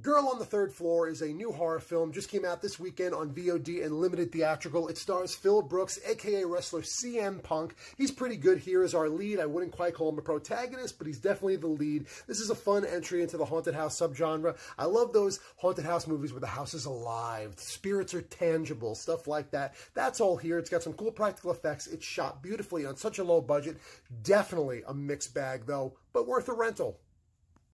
Girl on the Third Floor is a new horror film, just came out this weekend on VOD and limited theatrical. It stars Phil Brooks, aka wrestler CM Punk. He's pretty good here as our lead. I wouldn't quite call him a protagonist, but he's definitely the lead. This is a fun entry into the haunted house subgenre. I love those haunted house movies where the house is alive, spirits are tangible, stuff like that. That's all here. It's got some cool practical effects. It's shot beautifully on such a low budget. Definitely a mixed bag though, but worth a rental.